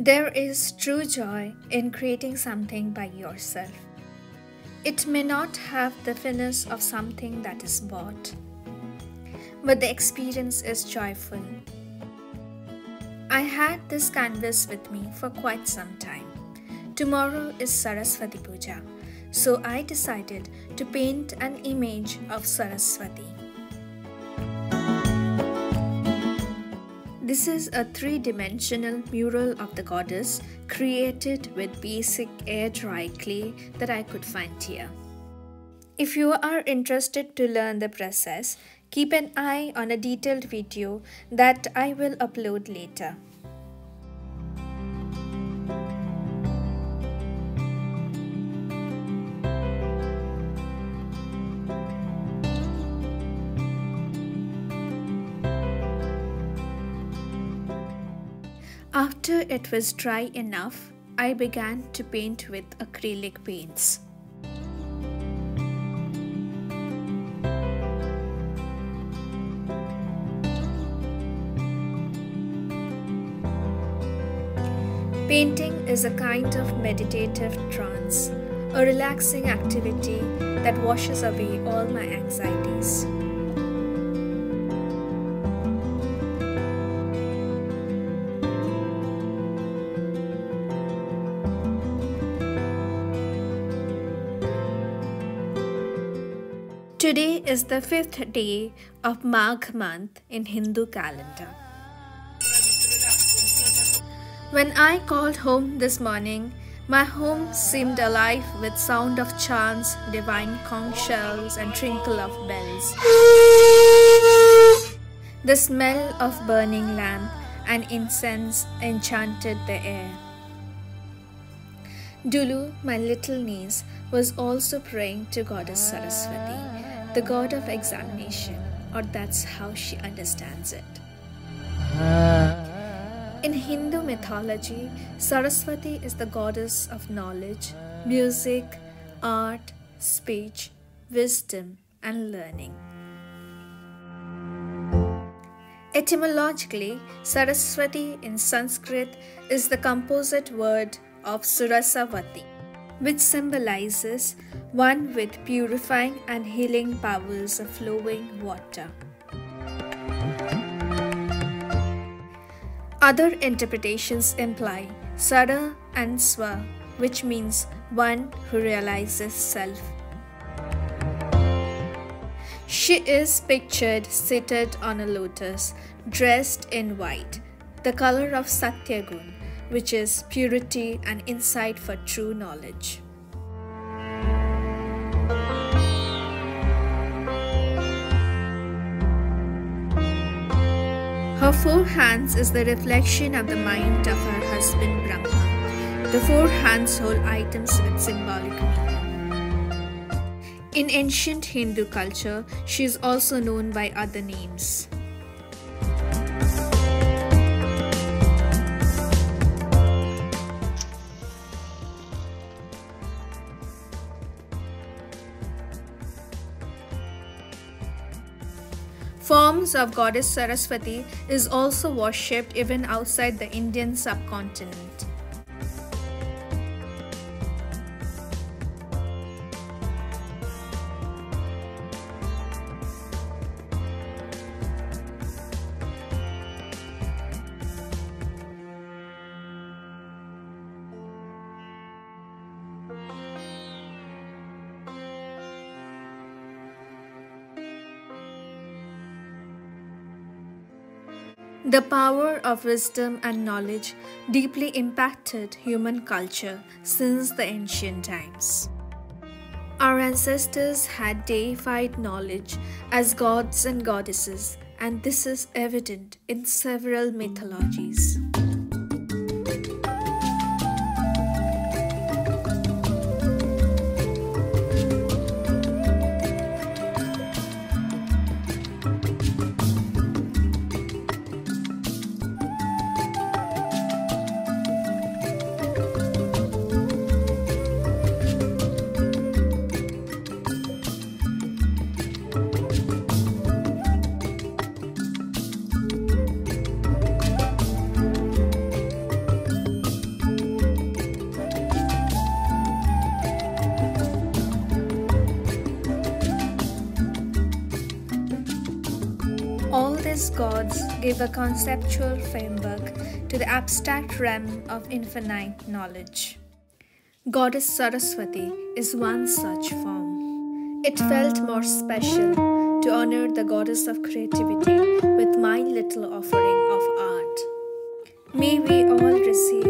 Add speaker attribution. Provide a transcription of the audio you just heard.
Speaker 1: There is true joy in creating something by yourself. It may not have the finish of something that is bought, but the experience is joyful. I had this canvas with me for quite some time. Tomorrow is Saraswati Puja, so I decided to paint an image of Saraswati. This is a three dimensional mural of the goddess created with basic air dry clay that I could find here. If you are interested to learn the process, keep an eye on a detailed video that I will upload later. After it was dry enough, I began to paint with acrylic paints. Painting is a kind of meditative trance, a relaxing activity that washes away all my anxieties. Today is the fifth day of Magh month in Hindu calendar. When I called home this morning, my home seemed alive with sound of chants, divine conch shells and trinkle of bells. The smell of burning lamp and incense enchanted the air. Dulu, my little niece, was also praying to Goddess Saraswati the god of examination, or that's how she understands it. In Hindu mythology, Saraswati is the goddess of knowledge, music, art, speech, wisdom, and learning. Etymologically, Saraswati in Sanskrit is the composite word of Surasavati which symbolizes one with purifying and healing powers of flowing water. Other interpretations imply Sara and Swa, which means one who realizes self. She is pictured seated on a lotus, dressed in white, the color of Satyagun, which is purity and insight for true knowledge. Her four hands is the reflection of the mind of her husband Brahma. The four hands hold items with symbolic meaning. In ancient Hindu culture, she is also known by other names. Forms of goddess Saraswati is also worshipped even outside the Indian subcontinent. The power of wisdom and knowledge deeply impacted human culture since the ancient times. Our ancestors had deified knowledge as gods and goddesses, and this is evident in several mythologies. These gods give a conceptual framework to the abstract realm of infinite knowledge. Goddess Saraswati is one such form. It felt more special to honor the goddess of creativity with my little offering of art. May we all receive